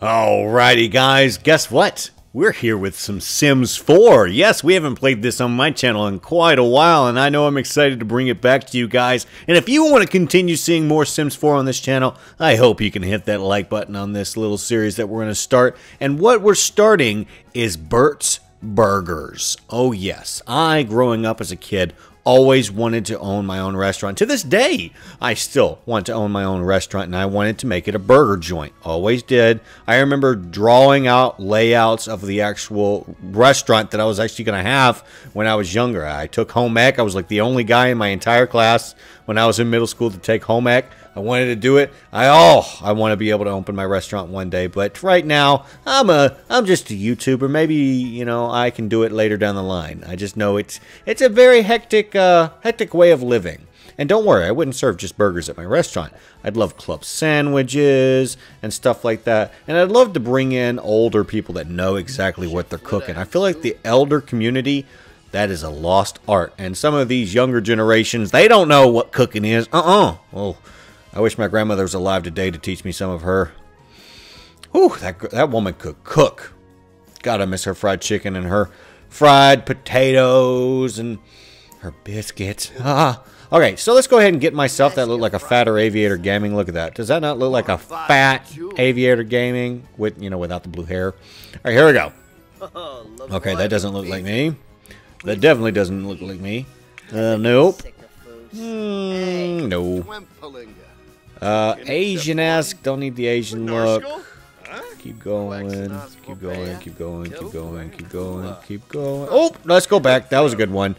Alrighty guys, guess what? We're here with some Sims 4. Yes, we haven't played this on my channel in quite a while, and I know I'm excited to bring it back to you guys. And if you want to continue seeing more Sims 4 on this channel, I hope you can hit that like button on this little series that we're going to start. And what we're starting is Burt's Burgers. Oh yes, I, growing up as a kid, always wanted to own my own restaurant. To this day, I still want to own my own restaurant and I wanted to make it a burger joint. Always did. I remember drawing out layouts of the actual restaurant that I was actually going to have when I was younger. I took home ec. I was like the only guy in my entire class when I was in middle school to take home ec. I wanted to do it. I oh, I want to be able to open my restaurant one day, but right now I'm a I'm just a YouTuber. Maybe you know I can do it later down the line. I just know it's it's a very hectic uh, hectic way of living. And don't worry, I wouldn't serve just burgers at my restaurant. I'd love club sandwiches and stuff like that. And I'd love to bring in older people that know exactly what they're cooking. I feel like the elder community that is a lost art. And some of these younger generations, they don't know what cooking is. Uh-uh. Well, I wish my grandmother was alive today to teach me some of her. Whew, that, that woman could cook. God, I miss her fried chicken and her fried potatoes and her biscuits. Ah. Okay, so let's go ahead and get myself that look like a fatter AviatorGaming. Look at that. Does that not look like a fat AviatorGaming with, you know, without the blue hair? All right, here we go. Okay, that doesn't look like me. That definitely doesn't look like me. Uh, nope. Mm, no. Uh, Asian-esque. Don't need the Asian look. Keep going. Keep going. Keep going. Keep going. Keep going. Keep going. Oh, let's go back. That was a good one.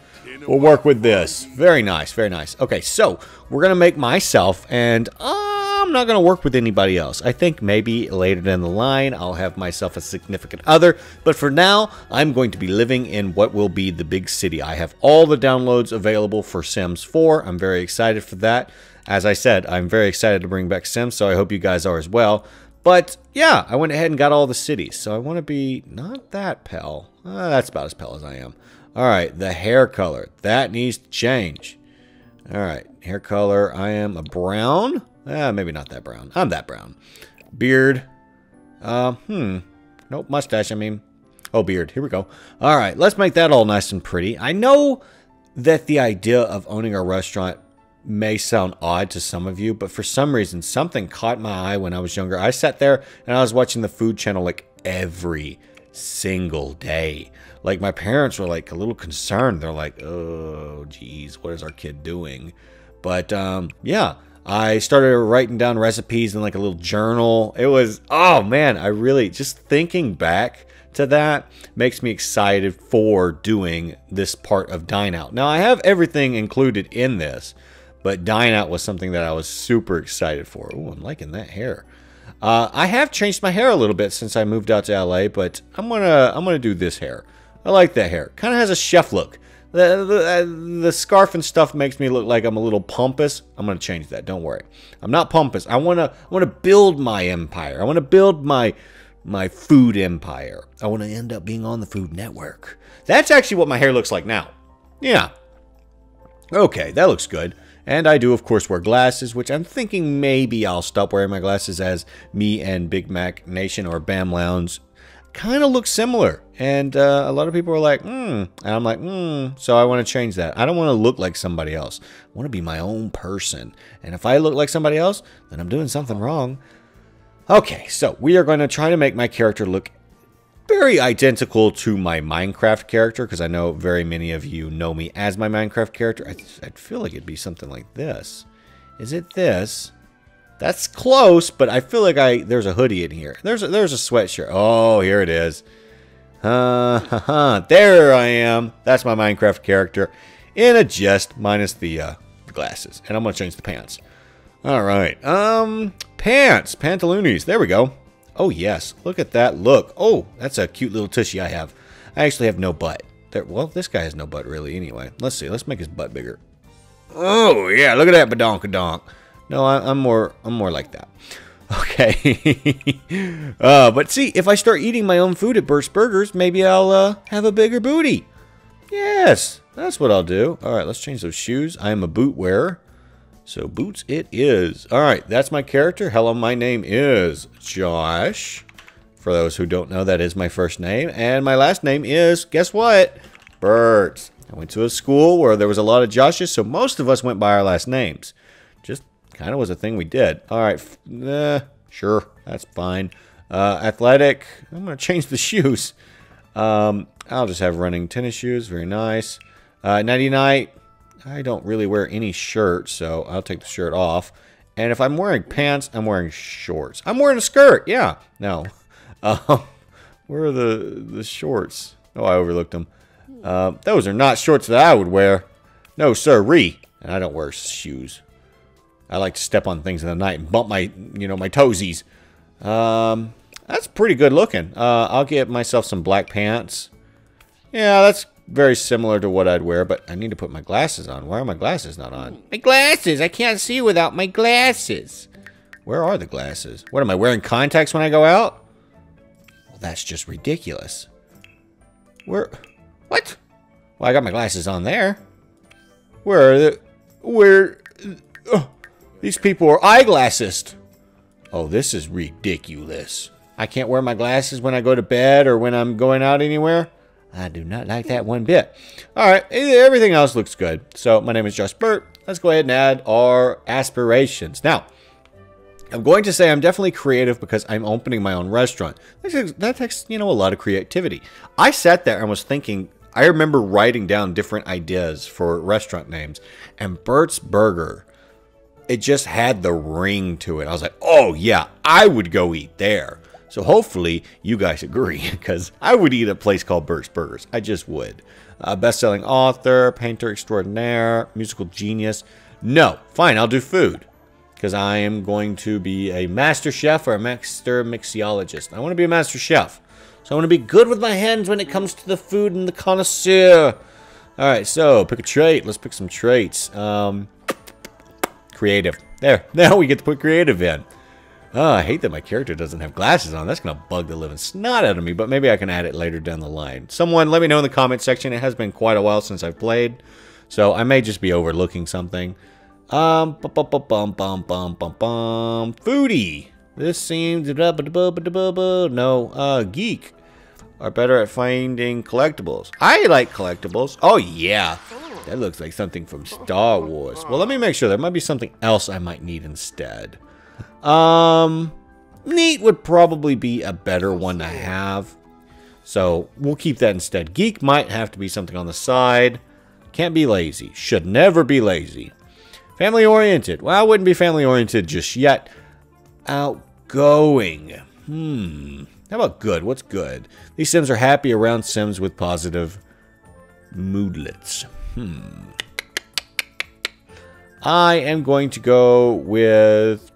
We'll work with this. Very nice. Very nice. Okay, so we're going to make myself, and I'm not going to work with anybody else. I think maybe later down the line I'll have myself a significant other, but for now I'm going to be living in what will be the big city. I have all the downloads available for Sims 4. I'm very excited for that. As I said, I'm very excited to bring back Sims, so I hope you guys are as well. But yeah, I went ahead and got all the cities, so I want to be not that pale. Uh, that's about as pale as I am. All right, the hair color. That needs to change. All right, hair color. I am a brown. Uh, maybe not that brown. I'm that brown. Beard. Uh, hmm. Nope, mustache, I mean. Oh, beard. Here we go. All right, let's make that all nice and pretty. I know that the idea of owning a restaurant may sound odd to some of you, but for some reason, something caught my eye when I was younger. I sat there and I was watching the Food Channel like every single day. Like my parents were like a little concerned. They're like, "Oh, geez, what is our kid doing?" But um, yeah, I started writing down recipes in like a little journal. It was oh man, I really just thinking back to that makes me excited for doing this part of Dine Out. Now I have everything included in this. But Dine Out was something that I was super excited for. Oh, I'm liking that hair. Uh, I have changed my hair a little bit since I moved out to LA, but I'm gonna I'm gonna do this hair. I like that hair. Kind of has a chef look. The, the, uh, the scarf and stuff makes me look like I'm a little pompous. I'm gonna change that. Don't worry. I'm not pompous. I wanna I wanna build my empire. I wanna build my my food empire. I wanna end up being on the Food Network. That's actually what my hair looks like now. Yeah. Okay, that looks good. And I do, of course, wear glasses, which I'm thinking maybe I'll stop wearing my glasses as me and Big Mac Nation or Bam Lounge kind of look similar. And uh, a lot of people are like, hmm. And I'm like, hmm. So I want to change that. I don't want to look like somebody else. I want to be my own person. And if I look like somebody else, then I'm doing something wrong. Okay, so we are going to try to make my character look very identical to my Minecraft character, because I know very many of you know me as my Minecraft character. I, I feel like it'd be something like this. Is it this? That's close, but I feel like I there's a hoodie in here. There's a, there's a sweatshirt. Oh, here it is. Uh, huh, there I am. That's my Minecraft character in a jest minus the, uh, the glasses. And I'm going to change the pants. All right. Um, pants. Pantaloonies. There we go. Oh, yes. Look at that look. Oh, that's a cute little tushy I have. I actually have no butt. There, well, this guy has no butt really anyway. Let's see. Let's make his butt bigger. Oh, yeah. Look at that badonkadonk. No, I, am more I'm more like that. Okay. uh, but see, if I start eating my own food at Burt's Burgers, maybe I'll uh, have a bigger booty. Yes, that's what I'll do. All right, let's change those shoes. I am a boot wearer. So boots it is. All right, that's my character. Hello, my name is Josh. For those who don't know, that is my first name. And my last name is, guess what? Burt. I went to a school where there was a lot of Joshes, so most of us went by our last names. Just kind of was a thing we did. All right, sure, that's fine. Uh, athletic, I'm going to change the shoes. Um, I'll just have running tennis shoes, very nice. Uh, Nighty Night, I don't really wear any shirts, so I'll take the shirt off. And if I'm wearing pants, I'm wearing shorts. I'm wearing a skirt, yeah. No. Uh, where are the, the shorts? Oh, I overlooked them. Uh, those are not shorts that I would wear. No, sir-ree. And I don't wear shoes. I like to step on things in the night and bump my, you know, my toesies. Um, that's pretty good looking. Uh, I'll get myself some black pants. Yeah, that's very similar to what I'd wear, but I need to put my glasses on. Why are my glasses not on? My glasses! I can't see without my glasses. Where are the glasses? What, am I wearing contacts when I go out? Well, that's just ridiculous. Where... What? Well, I got my glasses on there. Where are the... Where... Oh, these people are eyeglassed. Oh, this is ridiculous. I can't wear my glasses when I go to bed or when I'm going out anywhere. I do not like that one bit. All right, everything else looks good. So my name is Josh Burt. Let's go ahead and add our aspirations. Now, I'm going to say I'm definitely creative because I'm opening my own restaurant. That takes, you know, a lot of creativity. I sat there and was thinking, I remember writing down different ideas for restaurant names, and Burt's Burger, it just had the ring to it. I was like, oh yeah, I would go eat there. So hopefully you guys agree, because I would eat a place called Burt's Burgers. I just would. Uh, best-selling author, painter extraordinaire, musical genius. No, fine, I'll do food. Because I am going to be a master chef or a master mixologist. I want to be a master chef. So I want to be good with my hands when it comes to the food and the connoisseur. Alright, so pick a trait. Let's pick some traits. Um, creative. There, now we get to put creative in. Oh, I hate that my character doesn't have glasses on. That's going to bug the living snot out of me, but maybe I can add it later down the line. Someone, let me know in the comment section. It has been quite a while since I've played, so I may just be overlooking something. Um, bum, bum, bum, bum, bum, bum, bum, bum. Foodie. This seems... No, uh, geek are better at finding collectibles. I like collectibles. Oh, yeah. That looks like something from Star Wars. Well, let me make sure. There might be something else I might need instead. Um, neat would probably be a better one to have. So we'll keep that instead. Geek might have to be something on the side. Can't be lazy. Should never be lazy. Family oriented. Well, I wouldn't be family oriented just yet. Outgoing. Hmm. How about good? What's good? These Sims are happy around Sims with positive moodlets. Hmm. I am going to go with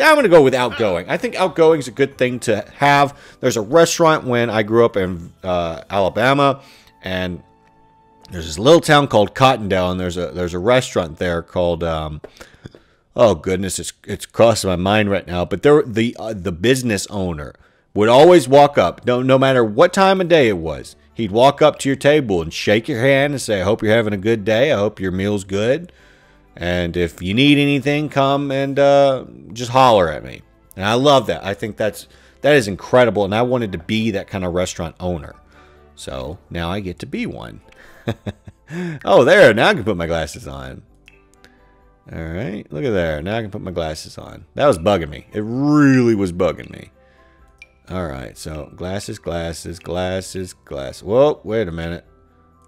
I'm going to go with outgoing. I think outgoing is a good thing to have. There's a restaurant when I grew up in uh, Alabama, and there's this little town called Cottondale, and there's a there's a restaurant there called. Um, oh goodness, it's it's crossing my mind right now. But there, the uh, the business owner would always walk up, no no matter what time of day it was. He'd walk up to your table and shake your hand and say, "I hope you're having a good day. I hope your meal's good." And if you need anything, come and uh, just holler at me. And I love that. I think that's that is incredible. And I wanted to be that kind of restaurant owner. So now I get to be one. oh, there. Now I can put my glasses on. All right. Look at there. Now I can put my glasses on. That was bugging me. It really was bugging me. All right. So glasses, glasses, glasses, glasses. Whoa, wait a minute.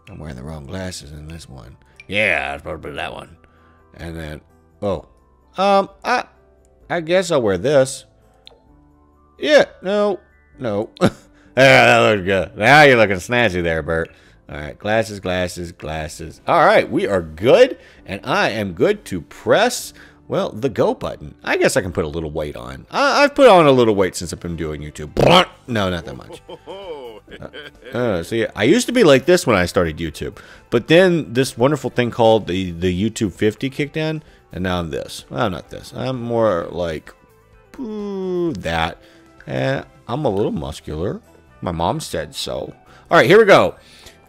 I'm wearing the wrong glasses in this one. Yeah, it's probably that one. And then, oh, um, I, I guess I'll wear this. Yeah, no, no. yeah, that looks good. Now you're looking snazzy there, Burt. All right, glasses, glasses, glasses. All right, we are good, and I am good to press, well, the go button. I guess I can put a little weight on. I, have put on a little weight since I've been doing YouTube. No, not that much. Uh, uh, see, I used to be like this when I started YouTube, but then this wonderful thing called the the YouTube 50 kicked in, and now I'm this. Well, I'm not this. I'm more like that, and I'm a little muscular. My mom said so. All right, here we go.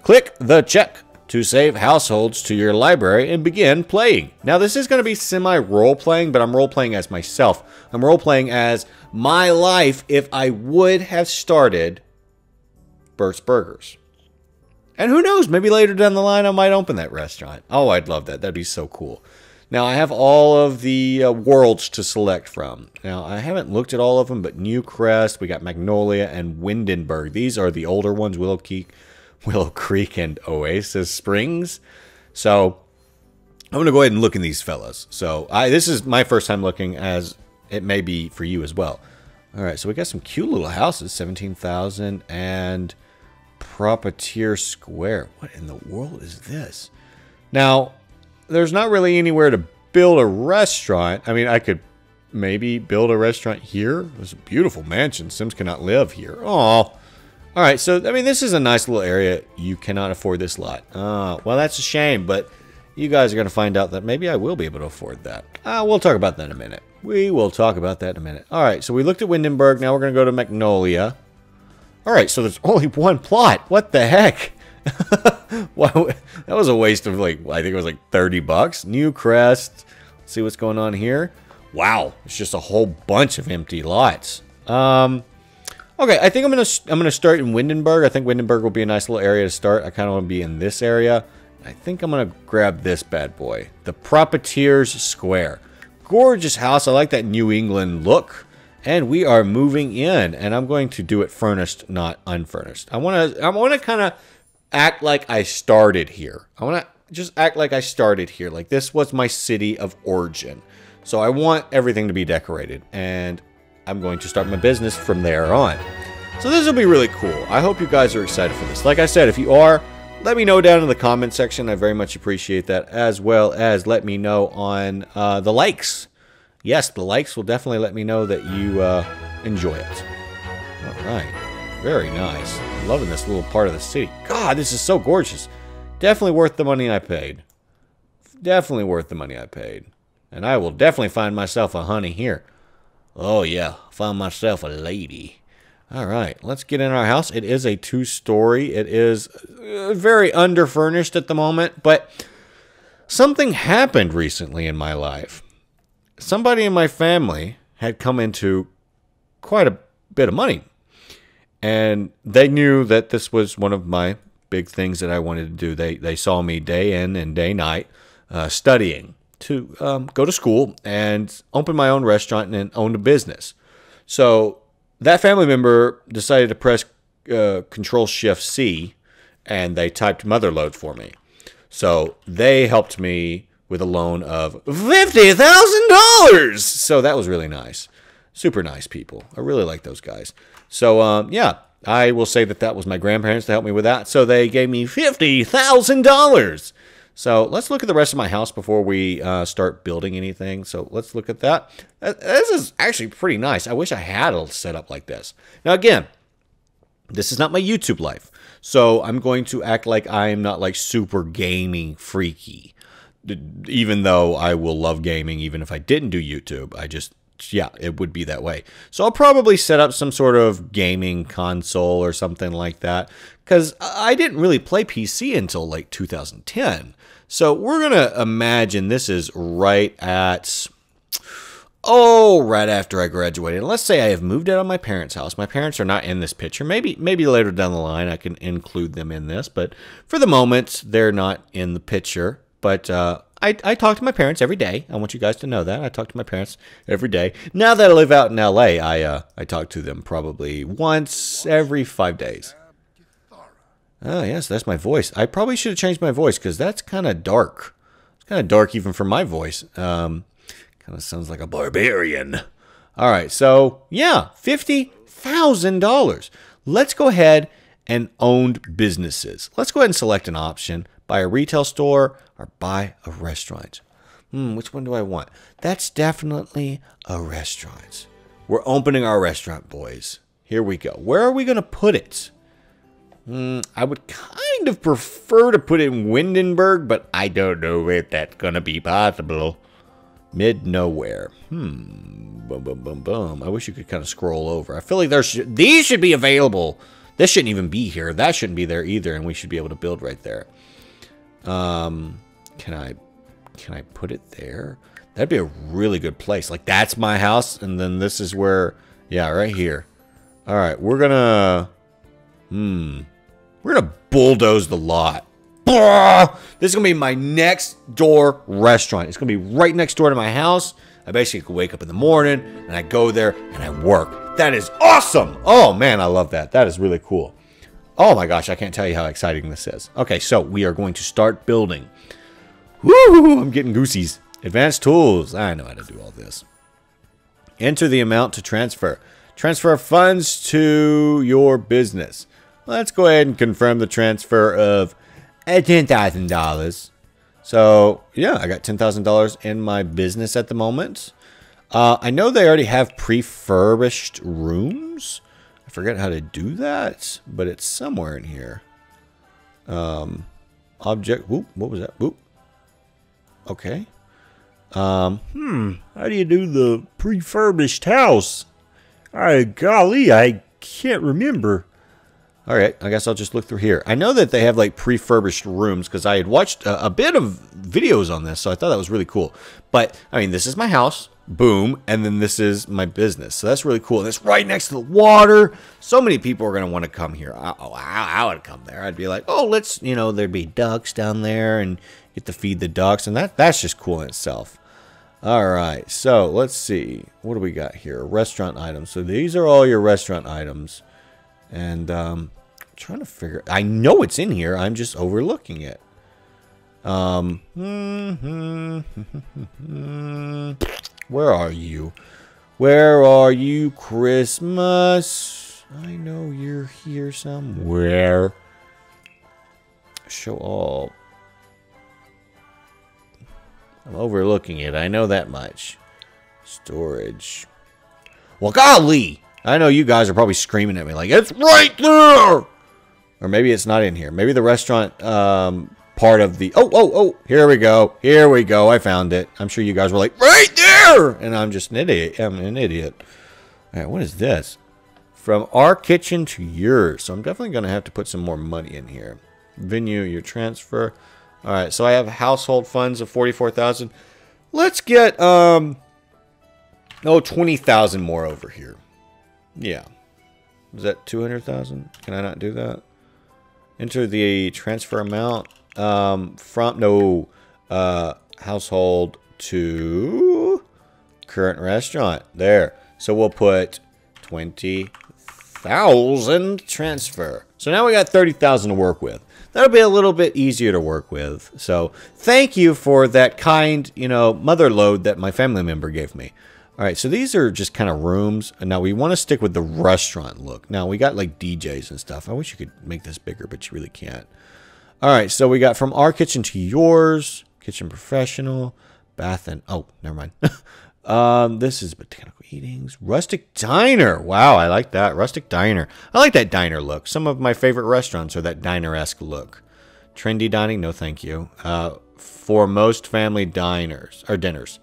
Click the check to save households to your library and begin playing. Now, this is going to be semi role playing, but I'm role playing as myself. I'm role playing as my life if I would have started Burt's Burgers. And who knows, maybe later down the line I might open that restaurant. Oh, I'd love that. That'd be so cool. Now, I have all of the uh, worlds to select from. Now, I haven't looked at all of them, but Newcrest, we got Magnolia, and Windenburg. These are the older ones, Willow Creek, Willow Creek and Oasis Springs. So, I'm going to go ahead and look in these fellas. So, I this is my first time looking, as it may be for you as well. All right, so we got some cute little houses, 17,000 and Propertier Square. What in the world is this? Now, there's not really anywhere to build a restaurant. I mean, I could maybe build a restaurant here. It's a beautiful mansion. Sims cannot live here. Oh, all right. So I mean, this is a nice little area. You cannot afford this lot. Uh, well, that's a shame. But you guys are going to find out that maybe I will be able to afford that. Uh, we'll talk about that in a minute. We will talk about that in a minute. All right. So we looked at Windenburg. Now we're going to go to Magnolia. All right. So there's only one plot. What the heck? that was a waste of like I think it was like 30 bucks. Newcrest. Let's see what's going on here. Wow, it's just a whole bunch of empty lots. Um, okay, I think I'm gonna I'm gonna start in Windenburg. I think Windenburg will be a nice little area to start. I kind of want to be in this area. I think I'm gonna grab this bad boy, the Propertiers Square. Gorgeous house. I like that New England look. And we are moving in, and I'm going to do it furnished, not unfurnished. I want to I want to kind of act like I started here. I want to just act like I started here. Like this was my city of origin. So I want everything to be decorated and I'm going to start my business from there on. So this will be really cool. I hope you guys are excited for this. Like I said, if you are, let me know down in the comment section. I very much appreciate that as well as let me know on uh, the likes. Yes, the likes will definitely let me know that you uh, enjoy it. All right. Very nice. Loving this little part of the city. God, this is so gorgeous. Definitely worth the money I paid. Definitely worth the money I paid. And I will definitely find myself a honey here. Oh, yeah. Find myself a lady. All right, let's get in our house. It is a two-story. It is uh, very underfurnished at the moment, but something happened recently in my life. Somebody in my family had come into quite a bit of money. And they knew that this was one of my big things that I wanted to do. They, they saw me day in and day night uh, studying to um, go to school and open my own restaurant and own a business. So that family member decided to press uh, Control Shift C and they typed Motherlode for me. So they helped me with a loan of $50,000. So that was really nice. Super nice people. I really like those guys. So, um, yeah, I will say that that was my grandparents to help me with that. So they gave me $50,000. So let's look at the rest of my house before we uh, start building anything. So let's look at that. This is actually pretty nice. I wish I had a setup like this. Now, again, this is not my YouTube life. So I'm going to act like I am not like super gaming freaky. Even though I will love gaming, even if I didn't do YouTube, I just yeah, it would be that way. So I'll probably set up some sort of gaming console or something like that because I didn't really play PC until like 2010. So we're going to imagine this is right at, oh, right after I graduated. And let's say I have moved out of my parents' house. My parents are not in this picture. Maybe, maybe later down the line I can include them in this, but for the moment, they're not in the picture. But uh, I, I talk to my parents every day. I want you guys to know that. I talk to my parents every day. Now that I live out in LA, I, uh, I talk to them probably once every five days. Oh, yes, that's my voice. I probably should have changed my voice because that's kind of dark. It's kind of dark even for my voice. Um, kind of sounds like a barbarian. All right, so yeah, $50,000. Let's go ahead and owned businesses. Let's go ahead and select an option buy a retail store, or buy a restaurant. Hmm, which one do I want? That's definitely a restaurant. We're opening our restaurant, boys. Here we go. Where are we going to put it? Hmm, I would kind of prefer to put it in Windenburg, but I don't know if that's going to be possible. Mid nowhere. Hmm. Boom, boom, boom, boom. I wish you could kind of scroll over. I feel like there's these should be available. This shouldn't even be here. That shouldn't be there either, and we should be able to build right there. Um, can I, can I put it there? That'd be a really good place. Like that's my house, and then this is where, yeah, right here. All right, we're gonna, hmm, we're gonna bulldoze the lot. This is gonna be my next door restaurant. It's gonna be right next door to my house. I basically wake up in the morning and I go there and I work. That is awesome. Oh man, I love that. That is really cool. Oh my gosh, I can't tell you how exciting this is. Okay, so we are going to start building. Woo! I'm getting goosies. Advanced tools. I know how to do all this. Enter the amount to transfer. Transfer funds to your business. Let's go ahead and confirm the transfer of $10,000. So, yeah, I got $10,000 in my business at the moment. Uh, I know they already have prefurbished rooms. I forget how to do that, but it's somewhere in here. Um, object, whoop, what was that? Whoop. Okay. Um, hmm, how do you do the prefurbished house? I, golly, I can't remember. All right, I guess I'll just look through here. I know that they have like prefurbished rooms because I had watched a, a, bit of videos on this, so I thought that was really cool. But I mean, this is my house, boom, and then this is my business, so that's really cool. And it's right next to the water. So many people are gonna want to come here. I, oh, I, I would come there. I'd be like, oh, let's, you know, there'd be ducks down there, and get to feed the ducks, and that that's just cool in itself. All right, so let's see. What do we got here? Restaurant items. So these are all your restaurant items. And um, I'm trying to figure... I know it's in here. I'm just overlooking it. Um, hmm, hmm, hmm, where are you? Where are you, Christmas? I know you're here somewhere. Show all. I'm overlooking it. I know that much. Storage. Well, golly! I know you guys are probably screaming at me like, it's right there! Or maybe it's not in here. Maybe the restaurant um, part of the... Oh, oh, oh! Here we go. Here we go. I found it. I'm sure you guys were like, right there! And I'm just an idiot. I'm an idiot. All right, what is this? From our kitchen to yours. So I'm definitely going to have to put some more money in here. Venue, your transfer... All right, so I have household funds of 44,000. Let's get um oh 20,000 more over here. Yeah. Is that 200,000? Can I not do that? Enter the transfer amount um from no uh household to current restaurant. There. So we'll put 20,000 transfer. So now we got 30,000 to work with that'll be a little bit easier to work with. So thank you for that kind, you know, motherlode that my family member gave me. All right, so these are just kind of rooms. And now we want to stick with the restaurant look. Now we got like DJs and stuff. I wish you could make this bigger, but you really can't. All right, so we got from our kitchen to yours, kitchen professional, bath and oh, never mind. um, this is botanical eatings, rustic diner. Wow, I like that rustic diner. I like that diner look. Some of my favorite restaurants are that diner-esque look. Trendy dining, no thank you. Uh, for most family diners or dinners.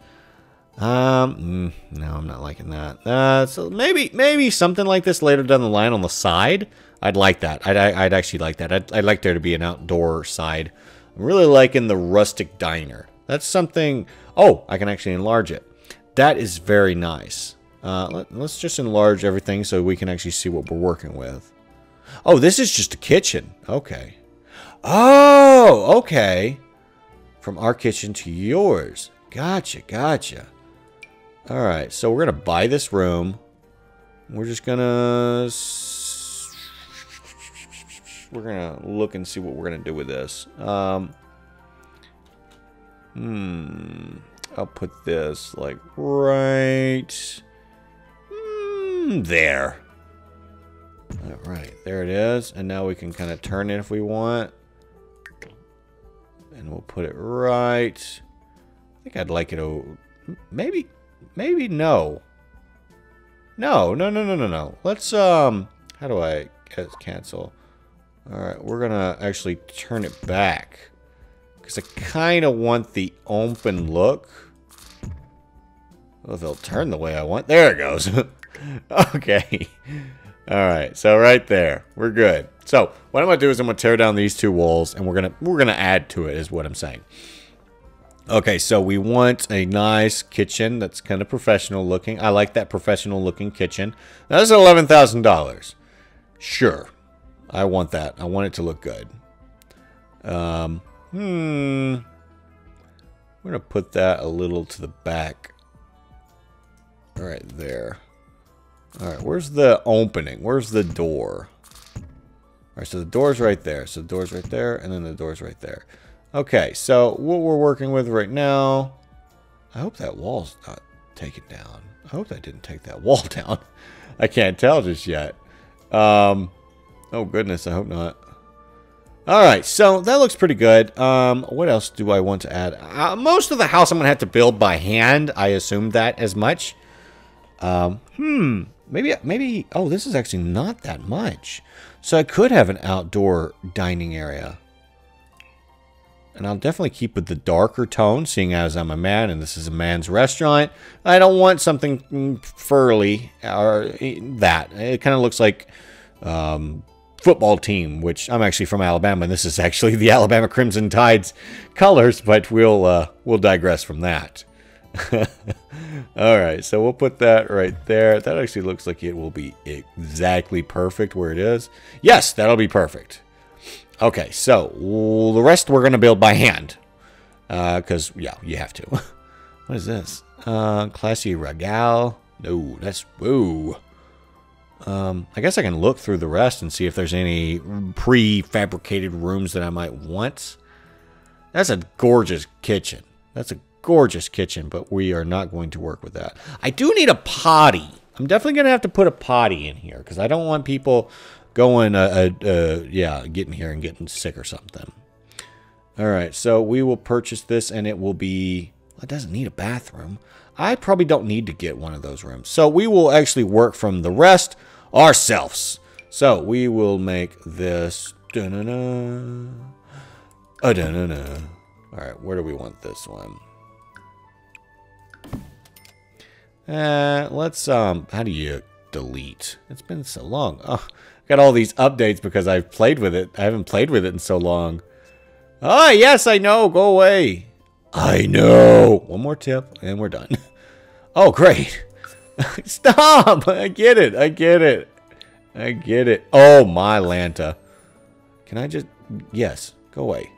Um, mm, no, I'm not liking that. Uh, so maybe maybe something like this later down the line on the side. I'd like that. I'd, I'd actually like that. I'd, I'd like there to be an outdoor side. I'm really liking the rustic diner. That's something... Oh, I can actually enlarge it. That is very nice. Uh, let, us just enlarge everything so we can actually see what we're working with. Oh, this is just a kitchen. Okay. Oh, okay. From our kitchen to yours. Gotcha, gotcha. All right, so we're going to buy this room. We're just going to... We're to look and see what we're to do with this. Um, hmm. I'll put this like right there. All right, there it is. And now we can kind of turn it if we want. And we'll put it right. I think I'd like it. Oh, maybe, maybe no. No, no, no, no, no, no. Let's, um, how do I cancel? All right, we're to actually turn it back. Because I kind of want the open look. Well, if it'll turn the way I want. There it goes. okay. All right. So right there, we're good. So what I'm gonna do is I'm gonna tear down these two walls and we're gonna we're gonna add to it is what I'm saying. Okay, so we want a nice kitchen that's kind of professional looking. I like that professional looking kitchen. That's eleven thousand dollars. Sure, I want that. I want it to look good. Um, hmm. We're gonna put that a little to the back. Right there. Alright, where's the opening? Where's the door? Alright, so the door's right there. So the door's right there, and then the door's right there. Okay, so what we're working with right now... I hope that wall's not taken down. I hope that didn't take that wall down. I can't tell just yet. Um, oh, goodness, I hope not. Alright, so that looks pretty good. Um, what else do I want to add? Uh, most of the house I'm going to have to build by hand. I assumed that as much. Um, hmm. Maybe, maybe, oh, this is actually not that much. So I could have an outdoor dining area. And I'll definitely keep with the darker tone, seeing as I'm a man and this is a man's restaurant. I don't want something mm, furry or eh, that. It kind of looks like um, football team, which I'm actually from Alabama, and this is actually the Alabama Crimson Tide's colors, but we'll uh, we'll digress from that. All right, so we'll put that right there. That actually looks like it will be exactly perfect where it is. Yes, that'll be perfect. Okay, so the rest we're going to build by hand. Because, uh, yeah, you have to. what is this? Uh, classy regal. No, that's... Whoa. Um, I guess I can look through the rest and see if there's any prefabricated rooms that I might want. That's a gorgeous kitchen. That's a gorgeous kitchen, but we are not going to work with that. I do need a potty. I'm definitely going to have to put a potty in here because I don't want people going, uh, uh, uh, yeah, getting here and getting sick or something. All right, so we will purchase this and it will be, well, it doesn't need a bathroom. I probably don't need to get one of those rooms. So we will actually work from the rest ourselves. So we will make this. Da -na -na, uh, da -na -na. All right, where do we want this one? Uh, let's, um, how do you delete? It's been so long. Oh, got all these updates because I've played with it. I haven't played with it in so long. Oh, yes, I know. Go away. I know. One more tip and we're done. Oh, great. Stop. I get it. I get it. I get it. Oh, my Lanta. Can I just... Yes. Go away.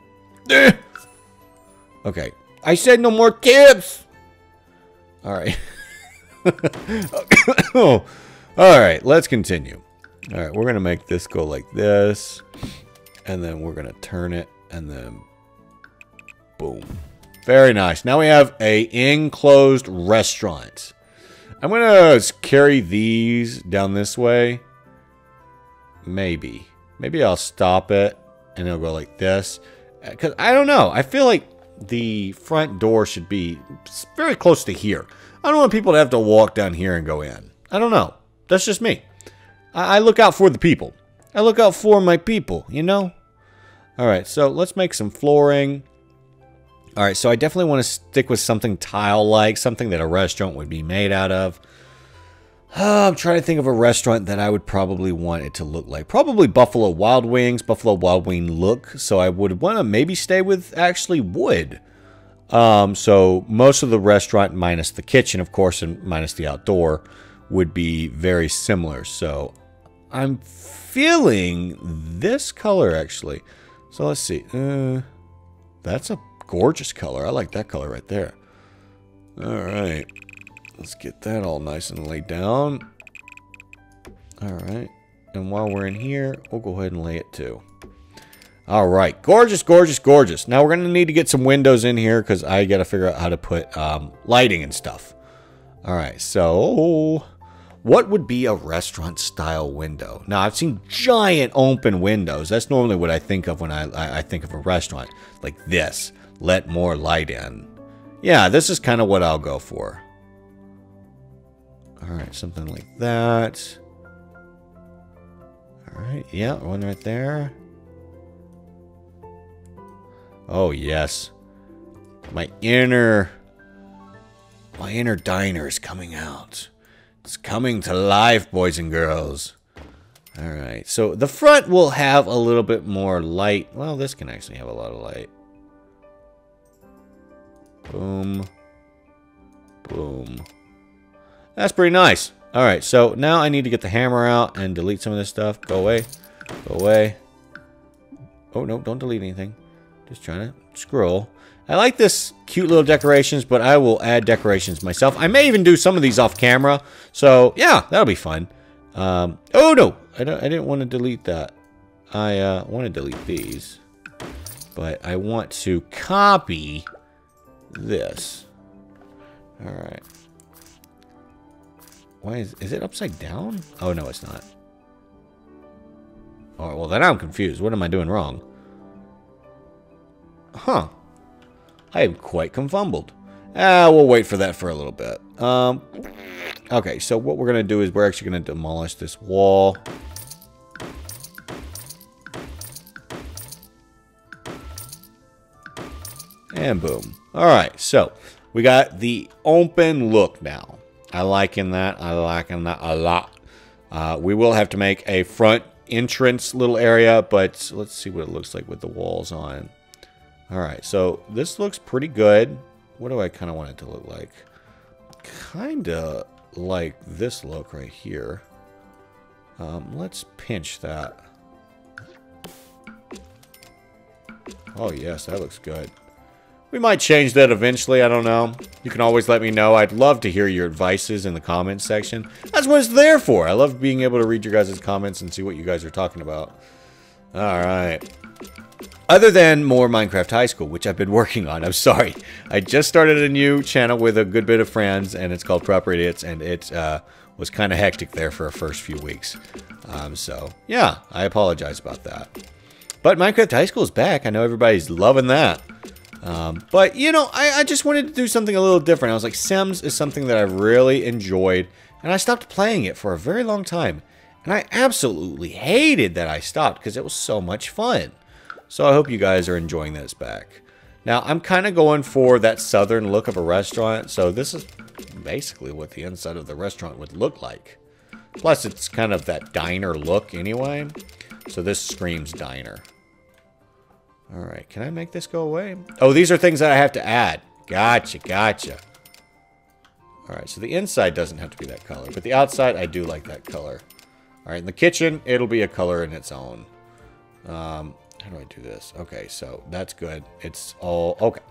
Eh! Okay. I said no more tips. All right. oh, all right, let's continue. All right, we're going to make this go like this. And then we're going to turn it and then boom. Very nice. Now we have a enclosed restaurant. I'm going to carry these down this way. Maybe. Maybe I'll stop it and it'll go like this. Uh, because I don't know. I feel like the front door should be very close to here. I don't want people to have to walk down here and go in. I don't know. That's just me. I, I look out for the people. I look out for my people, you know? Alright, so let's make some flooring. Alright, so I definitely want to stick with something tile-like, something that a restaurant would be made out of. Uh, I'm trying to think of a restaurant that I would probably want it to look like. Probably Buffalo Wild Wings, Buffalo Wild Wing look. So I would want to maybe stay with actually wood. Um, so most of the restaurant, minus the kitchen, of course, and minus the outdoor, would be very similar. So I'm feeling this color actually. So let's see. Uh, that's a gorgeous color. I like that color right there. All right. Let's get that all nice and laid down. All right. And while we're in here, we'll go ahead and lay it too. All right, gorgeous, gorgeous, gorgeous. Now we're going to need to get some windows in here because I got to figure out how to put um, lighting and stuff. All right, so what would be a restaurant style window? Now I've seen giant open windows. That's normally what I think of when I, I think of a restaurant. Like this, let more light in. Yeah, this is kind of what I'll go for. All right, something like that. All right, yeah, one right there. Oh, yes. My inner... My inner diner is coming out. It's coming to life, boys and girls. All right, so the front will have a little bit more light. Well, this can actually have a lot of light. Boom. Boom. That's pretty nice. All right, so now I need to get the hammer out and delete some of this stuff. Go away. Go away. Oh, no, don't delete anything. Just trying to scroll. I like this cute little decorations, but I will add decorations myself. I may even do some of these off camera. So, yeah, that'll be fun. Um, oh, no. I, don't, I didn't want to delete that. I uh, want to delete these. But I want to copy this. All right. Why is, is it upside down? Oh, no, it's not. Oh, well, then I'm confused. What am I doing wrong? Huh. I am quite confumbled. Ah, we'll wait for that for a little bit. Um, okay, so what we're going to do is we're actually going to demolish this wall. And boom. All right, so we got the open look now. I liking that. I liking that a lot. Uh, we will have to make a front entrance little area, but let's see what it looks like with the walls on. All right, so this looks pretty good. What do I kind of want it to look like? Kind of like this look right here. Um, let's pinch that. Oh, yes, that looks good. We might change that eventually, I don't know. You can always let me know. I'd love to hear your advices in the comments section. That's what it's there for. I love being able to read your guys' comments and see what you guys are talking about. Alright. Other than more Minecraft High School, which I've been working on. I'm sorry. I just started a new channel with a good bit of friends, and it's called Proper Idiots, and it uh, was kind of hectic there for a first few weeks. Um, so, yeah, I apologize about that. But Minecraft High School is back. I know everybody's loving that. Um, but, you know, I, I just wanted to do something a little different. I was like, Sims is something that I really enjoyed, and I stopped playing it for a very long time. And I absolutely hated that I stopped because it was so much fun. So I hope you guys are enjoying this back. Now, I'm kind of going for that southern look of a restaurant, so this is basically what the inside of the restaurant would look like. Plus, it's kind of that diner look anyway, so this screams diner. All right, can I make this go away? Oh, these are things that I have to add. Gotcha, gotcha. All right, so the inside doesn't have to be that color, but the outside, I do like that color. All right, in the kitchen, it'll be a color in its own. Um, how do I do this? Okay, so that's good. It's all, okay.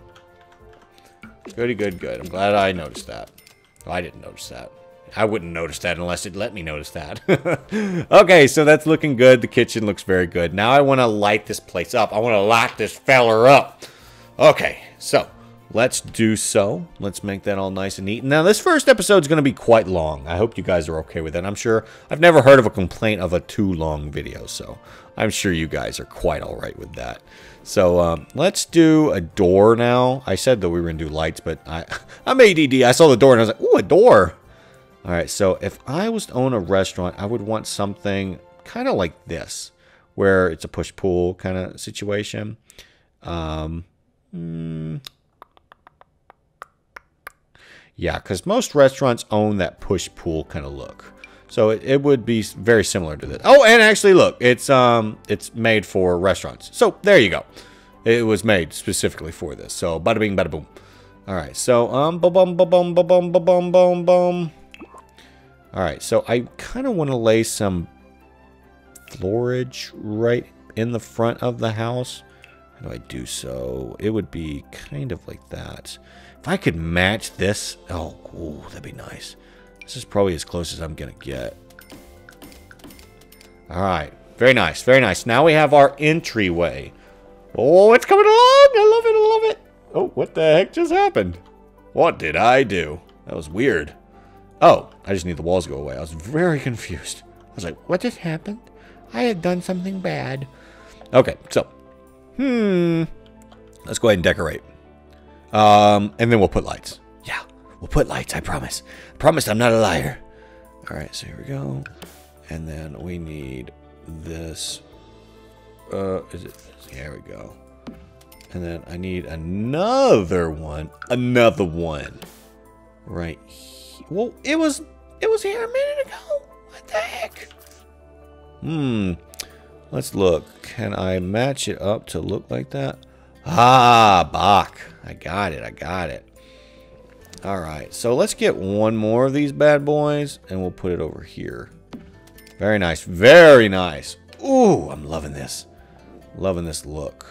Goody, good, good. I'm glad I noticed that. Oh, I didn't notice that. I wouldn't notice that unless it let me notice that. okay, so that's looking good. The kitchen looks very good. Now I want to light this place up. I want to light this feller up. Okay, so let's do so. Let's make that all nice and neat. Now, this first episode is going to be quite long. I hope you guys are okay with it. I'm sure I've never heard of a complaint of a too long video, so I'm sure you guys are quite all right with that. So um, let's do a door now. I said that we were going to do lights, but I, I'm ADD. I saw the door and I was like, ooh, a door. All right, so if I was to own a restaurant, I would want something kind of like this, where it's a push-pull kind of situation. Um, mm, yeah, because most restaurants own that push-pull kind of look. So it, it, would be very similar to this. Oh, and actually, look, it's um, it's made for restaurants. So there you go. It was made specifically for this. So bada bing, bada boom. All right, so um, ba bum, ba bum, ba bum, ba bum. Alright, so I kind of want to lay some floorage right in the front of the house. How do I do so? It would be kind of like that. If I could match this, oh, ooh, that'd be nice. This is probably as close as I'm going to get. Alright, very nice, very nice. Now we have our entryway. Oh, it's coming along! I love it, I love it! Oh, what the heck just happened? What did I do? That was weird. Oh, I just need the walls to go away. I was very confused. I was like, what just happened? I had done something bad. Okay, so, hmm. Let's go ahead and decorate. Um, and then we'll put lights. Yeah, we'll put lights, I promise. I promise I'm not a liar. All right, so here we go. And then we need this. Uh, is it? There we go. And then I need another one. Another one. Right here. Well, it was it was here a minute ago. What the heck? Hmm. Let's look. Can I match it up to look like that? Ah, Bach. I got it. I got it. All right. So let's get one more of these bad boys, and we'll put it over here. Very nice. Very nice. Ooh, I'm loving this. Loving this look.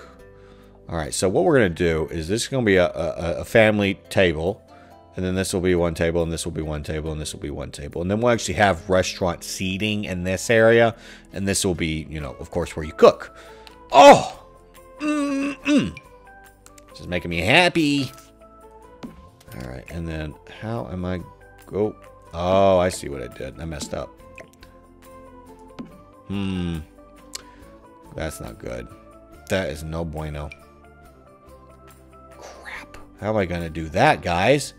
All right. So what we're going to do is this is going to be a, a, a family table. And then this will be one table, and this will be one table, and this will be one table. And then we'll actually have restaurant seating in this area. And this will be, you know, of course, where you cook. Oh! Mm-mm. This is making me happy. All right, and then how am I... Go? Oh, I see what I did. I messed up. Hmm. That's not good. That is no bueno. Crap. How am I going to do that, guys?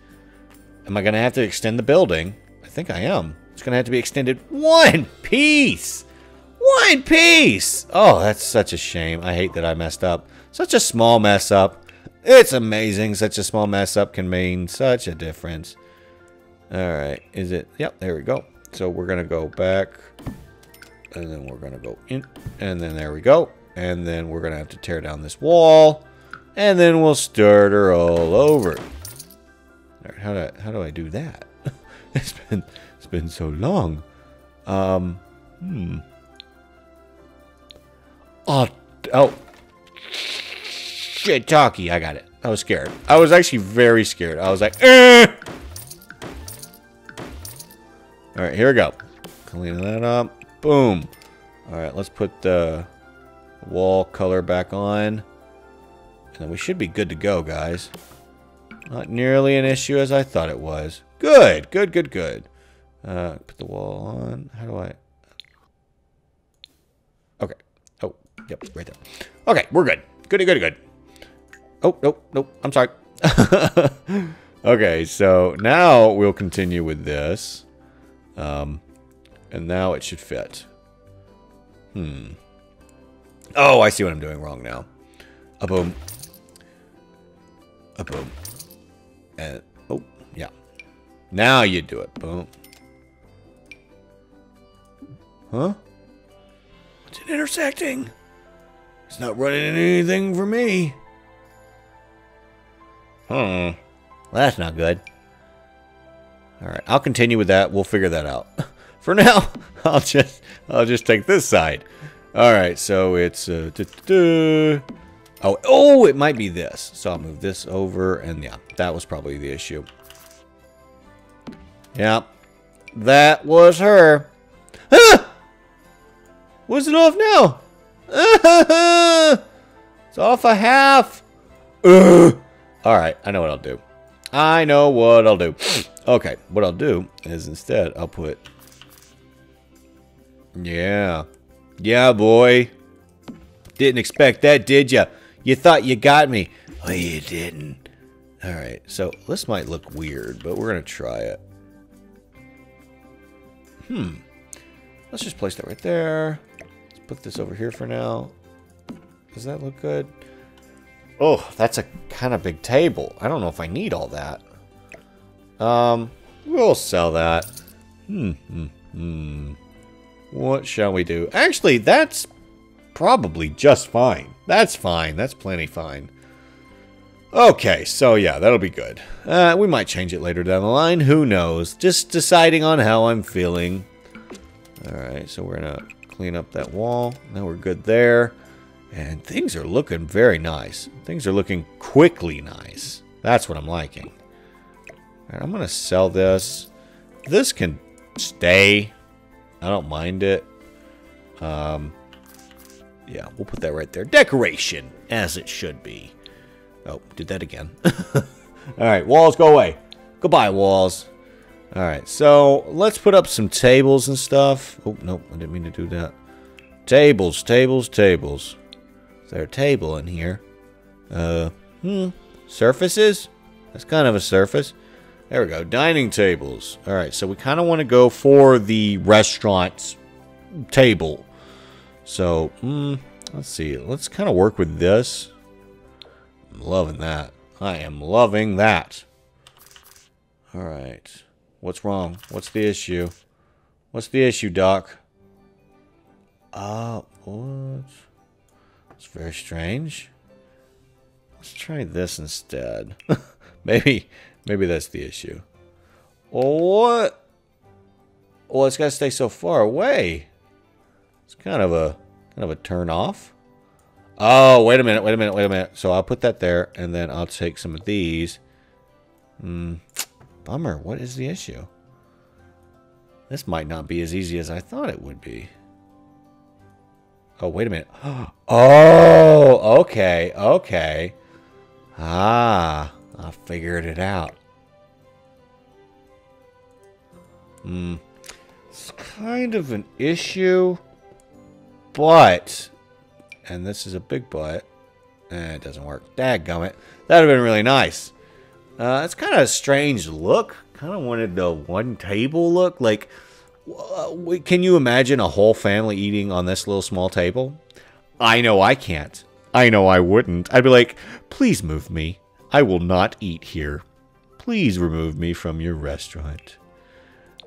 Am I going to have to extend the building? I think I am. It's going to have to be extended one piece. One piece. Oh, that's such a shame. I hate that I messed up. Such a small mess up. It's amazing. Such a small mess up can mean such a difference. All right. Is it? Yep, there we go. So we're going to go back. And then we're going to go in. And then there we go. And then we're going to have to tear down this wall. And then we'll start her all over. How do I, how do I do that? it's been it's been so long. Um, hmm. Oh, oh, shit, talkie! I got it. I was scared. I was actually very scared. I was like, eh! All right, here we go. Cleaning that up. Boom. All right, let's put the wall color back on. And then we should be good to go, guys. Not nearly an issue as I thought it was. Good, good, good, good. Uh, put the wall on. How do I... Okay. Oh, yep, right there. Okay, we're good. Goody, goody, good. Oh, nope, nope. I'm sorry. okay, so now we'll continue with this. Um, and now it should fit. Hmm. Oh, I see what I'm doing wrong now. A boom. A boom. And, oh, yeah. Now you do it. Boom. Huh? What's it intersecting? It's not running anything for me. Hmm. That's not good. Alright, I'll continue with that. We'll figure that out. For now, I'll just I'll just take this side. Alright, so it's uh, duh, duh, duh. Oh, oh, it might be this. So I'll move this over, and yeah, that was probably the issue. Yeah, that was her. Ah! Was it off now? it's off a half. Ugh. All right, I know what I'll do. I know what I'll do. Okay, what I'll do is instead I'll put... Yeah. Yeah, boy. Didn't expect that, did ya? You thought you got me. Well, you didn't. Alright, so this might look weird, but we're going to try it. Hmm. Let's just place that right there. Let's put this over here for now. Does that look good? Oh, that's a kind of big table. I don't know if I need all that. Um, we'll sell that. Hmm, hmm, hmm. What shall we do? Actually, that's probably just fine. That's fine. That's plenty fine. Okay, so yeah, that'll be good. Uh, we might change it later down the line. Who knows? Just deciding on how I'm feeling. Alright, so we're going to clean up that wall. Now we're good there. And things are looking very nice. Things are looking quickly nice. That's what I'm liking. Alright, I'm going to sell this. This can stay. I don't mind it. Um, yeah, we'll put that right there. Decoration, as it should be. Oh, did that again. Alright, walls, go away. Goodbye, walls. Alright, so let's put up some tables and stuff. Oh, nope, I didn't mean to do that. Tables, tables, tables. Is there a table in here? Uh, hmm. Surfaces? That's kind of a surface. There we go. Dining tables. Alright, so we kind of want to go for the restaurant table so, mm, let's see. Let's kind of work with this. I'm loving that. I am loving that. All right. What's wrong? What's the issue? What's the issue, Doc? Uh, what? It's very strange. Let's try this instead. maybe, maybe that's the issue. What? Well, it's got to stay so far away. It's kind of a kind of a turn off. Oh, wait a minute, wait a minute, wait a minute. So I'll put that there, and then I'll take some of these. Hmm, bummer. What is the issue? This might not be as easy as I thought it would be. Oh, wait a minute. Oh, okay, okay. Ah, I figured it out. Hmm. It's kind of an issue, but, and this is a big but, eh, it doesn't work. Dadgummit. That would have been really nice. Uh, it's kind of a strange look. Kind of wanted the one table look. Like, can you imagine a whole family eating on this little small table? I know I can't. I know I wouldn't. I'd be like, please move me. I will not eat here. Please remove me from your restaurant.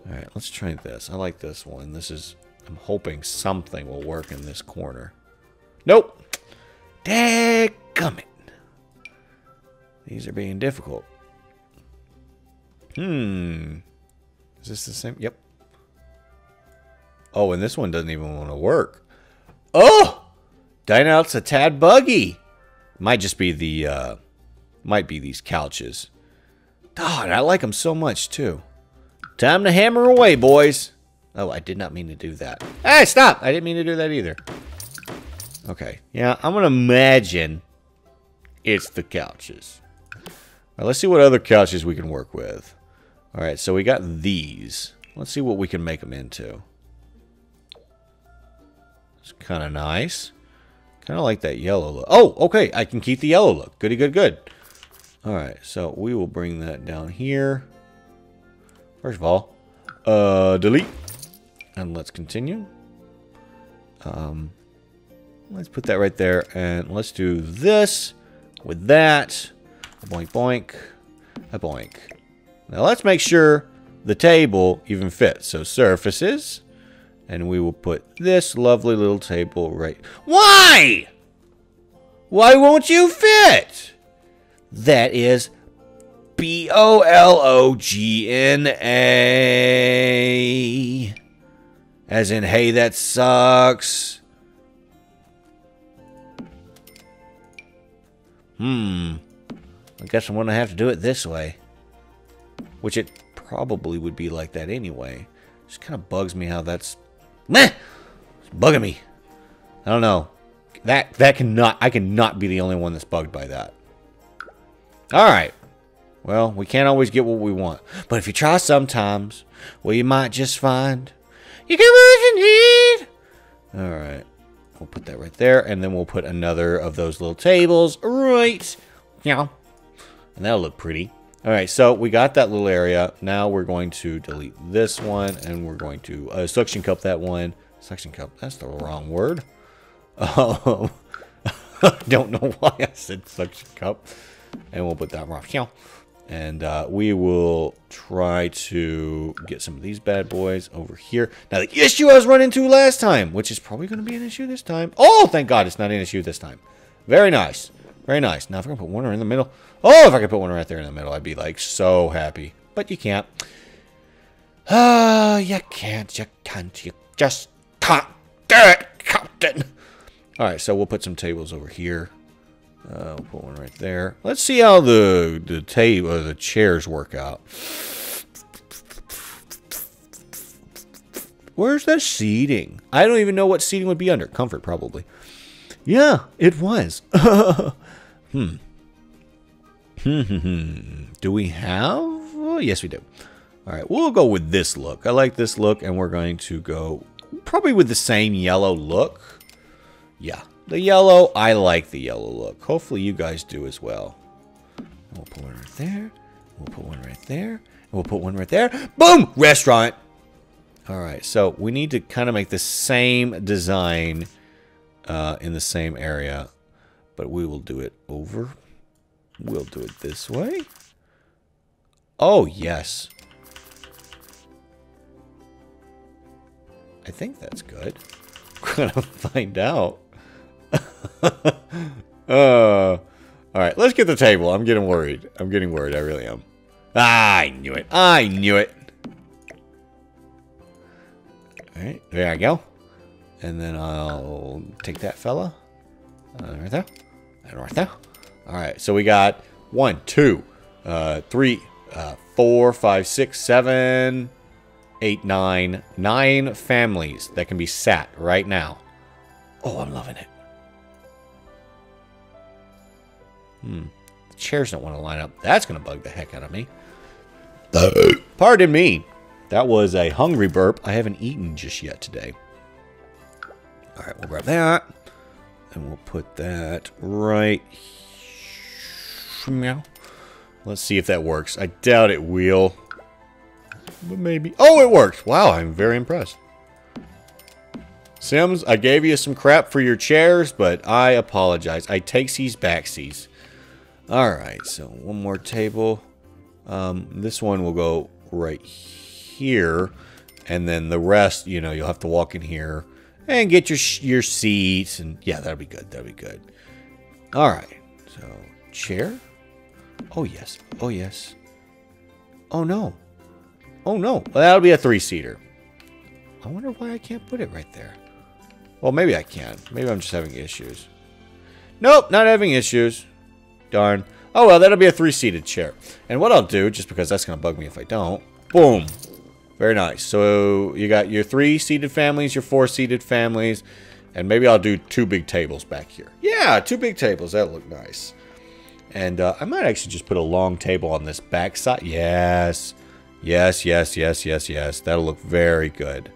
All right, let's try this. I like this one. This is, I'm hoping something will work in this corner. Nope. Dadgummit. These are being difficult. Hmm. Is this the same? Yep. Oh, and this one doesn't even want to work. Oh! Dine a tad buggy. Might just be the, uh, might be these couches. God, I like them so much, too. Time to hammer away, boys. Oh, I did not mean to do that. Hey, stop! I didn't mean to do that either. Okay, yeah, I'm going to imagine it's the couches. Right, let's see what other couches we can work with. All right, so we got these. Let's see what we can make them into. It's kind of nice. Kind of like that yellow look. Oh, okay, I can keep the yellow look. Goody, good, good. All right, so we will bring that down here. First of all, uh, delete. And let's continue. Um, let's put that right there. And let's do this with that. A boink, boink. A boink. Now let's make sure the table even fits. So surfaces. And we will put this lovely little table right... Why? Why won't you fit? That is B O L O G N A. As in, hey, that sucks. Hmm. I guess I'm going to have to do it this way. Which it probably would be like that anyway. Just kind of bugs me how that's... Meh! It's bugging me. I don't know. That that cannot... I cannot be the only one that's bugged by that. Alright. Well, we can't always get what we want. But if you try sometimes, well, you might just find you get what you need. All right. We'll put that right there, and then we'll put another of those little tables right yeah. And that'll look pretty. All right, so we got that little area. Now we're going to delete this one, and we're going to uh, suction cup that one. Suction cup, that's the wrong word. Um, don't know why I said suction cup. And we'll put that right here. And uh, we will try to get some of these bad boys over here. Now, the issue I was running into last time, which is probably going to be an issue this time. Oh, thank God it's not an issue this time. Very nice. Very nice. Now, if I can put one in the middle. Oh, if I could put one right there in the middle, I'd be, like, so happy. But you can't. Ah, uh, you can't. You can't. You just can't do it, Captain. All right, so we'll put some tables over here. Uh, we'll put one right there. Let's see how the the table, uh, the chairs work out. Where's the seating? I don't even know what seating would be under. Comfort, probably. Yeah, it was. hmm. do we have? Oh, yes, we do. All right, we'll go with this look. I like this look, and we're going to go probably with the same yellow look. Yeah, the yellow, I like the yellow look. Hopefully you guys do as well. We'll put one right there. We'll put one right there. we'll put one right there. Boom! Restaurant! Alright, so we need to kind of make the same design uh, in the same area. But we will do it over. We'll do it this way. Oh, yes. I think that's good. We're gonna find out. uh, all right, let's get the table. I'm getting worried. I'm getting worried. I really am. Ah, I knew it. I knew it. All right, there I go. And then I'll take that fella. Uh, right there. And right there. All right, so we got one, two, uh, three, uh, four, five, six, seven, eight, nine, nine families that can be sat right now. Oh, I'm loving it. Hmm. The chairs don't want to line up. That's going to bug the heck out of me. Pardon me. That was a hungry burp. I haven't eaten just yet today. All right, we'll grab that. And we'll put that right here. Let's see if that works. I doubt it will. But maybe. Oh, it worked. Wow, I'm very impressed. Sims, I gave you some crap for your chairs, but I apologize. I takes these backsies. Alright, so one more table. Um, this one will go right here. And then the rest, you know, you'll have to walk in here and get your your seats. And yeah, that'll be good. That'll be good. Alright, so chair. Oh, yes. Oh, yes. Oh, no. Oh, no. Well, that'll be a three-seater. I wonder why I can't put it right there. Well, maybe I can. Maybe I'm just having issues. Nope, not having issues. Darn. Oh, well, that'll be a three-seated chair. And what I'll do, just because that's going to bug me if I don't, boom. Very nice. So you got your three-seated families, your four-seated families, and maybe I'll do two big tables back here. Yeah, two big tables. That'll look nice. And uh, I might actually just put a long table on this back side. Yes. Yes, yes, yes, yes, yes. That'll look very good.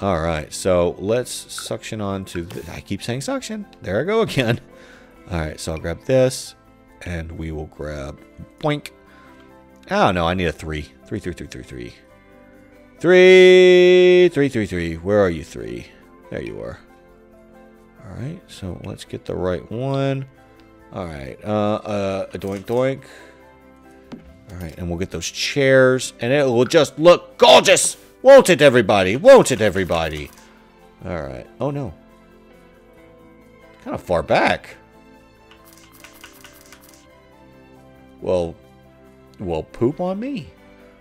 All right, so let's suction on to... I keep saying suction. There I go again. All right, so I'll grab this, and we will grab... Boink. Oh, no, I need a three. Three, three, three, three, three. Three, three, three, three. Where are you, three? There you are. All right, so let's get the right one. All right, uh, uh, a doink doink. All right, and we'll get those chairs, and it will just look gorgeous, won't it, everybody? Won't it, everybody? All right. Oh no, kind of far back. Well, well, poop on me.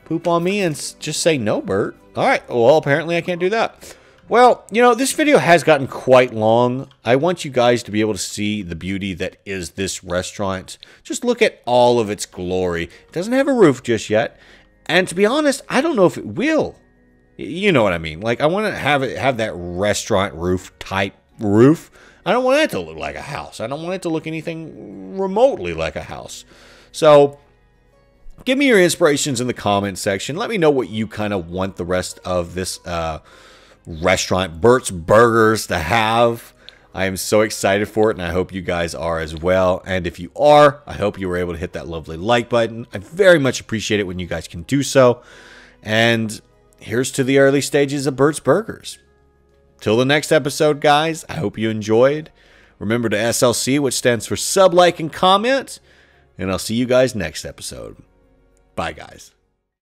Poop on me and just say no, Burt. All right. Well, apparently I can't do that. Well, you know, this video has gotten quite long. I want you guys to be able to see the beauty that is this restaurant. Just look at all of its glory. It doesn't have a roof just yet. And to be honest, I don't know if it will. You know what I mean? Like I want to have it have that restaurant roof type roof. I don't want it to look like a house. I don't want it to look anything remotely like a house. So, give me your inspirations in the comment section. Let me know what you kind of want the rest of this uh restaurant, Burt's Burgers, to have. I am so excited for it, and I hope you guys are as well. And if you are, I hope you were able to hit that lovely like button. I very much appreciate it when you guys can do so. And here's to the early stages of Burt's Burgers. Till the next episode, guys, I hope you enjoyed. Remember to SLC, which stands for sub, like, and comment. And I'll see you guys next episode. Bye, guys.